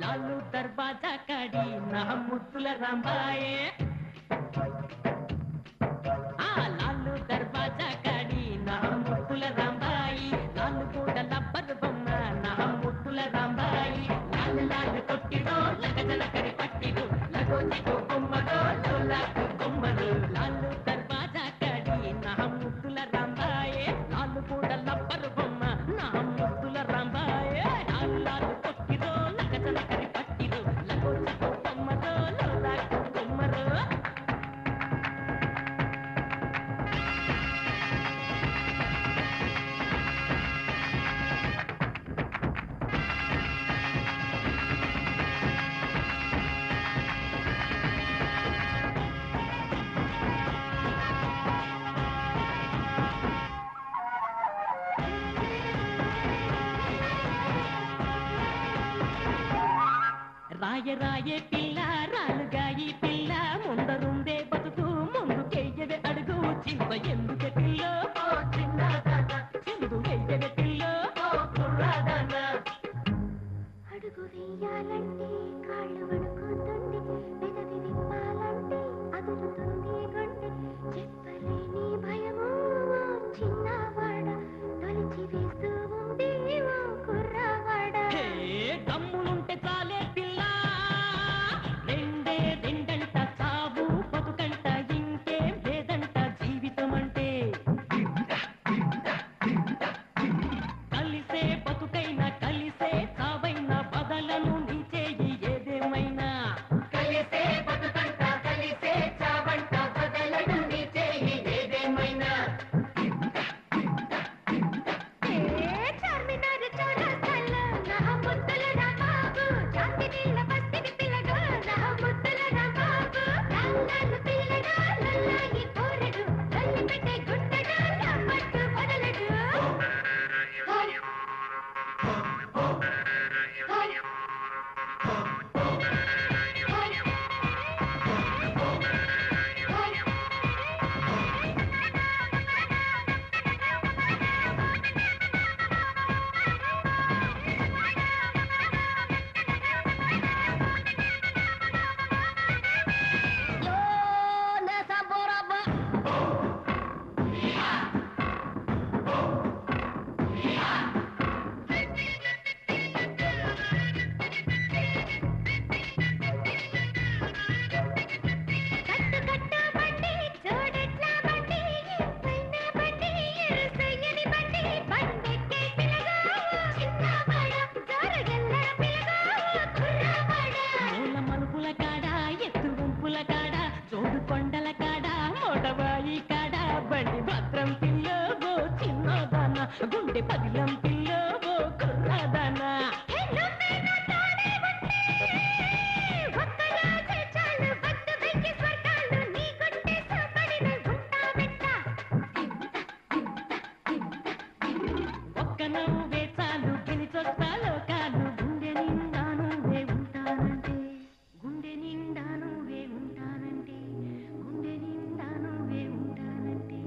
లాలు దర్వాజా కాడి నా ముత్తుల రాంబాయే లాలు దర్వాజా కాడి నా ముత్తుల రాంబాయి లాలు కూడా లబ్బరు బొమ్మ నా ముత్తుల రాంబాయి లాలు లాలు కొట్టిడో లగజలక కూడా రాయరాయే పిల్ల రాలుగాయి పిల్ల ముందరుందే బతుకు ముందుకెయ్యవే అడుగు. చింత ఎందుకే పిల్ల? కదన ఒక్క నవ్వే చాలు. గెలిచొస్తా లోకాలు. గుండె నిండా నువ్వే ఉంటానంటే. గుండె నిండా నువ్వే ఉంటానంటే. గుండె నిండా నువ్వే ఉంటానంటే.